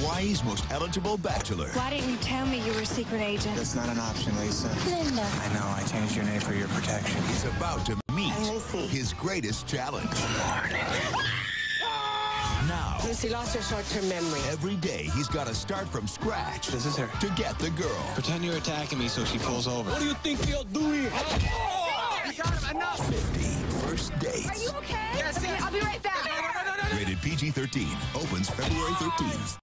Hawaii's most eligible bachelor. Why didn't you tell me you were a secret agent? That's not an option, Lisa. Linda. I know, I changed your name for your protection. He's about to meet his greatest challenge. Now, Lucy lost her short-term memory. every day he's got to start from scratch This is her. to get the girl. Pretend you're attacking me so she pulls over. What do you think you're doing? Enough! 50 first dates. Are you okay? Yes, I'll be right back. Rated PG 13. Opens February 13th.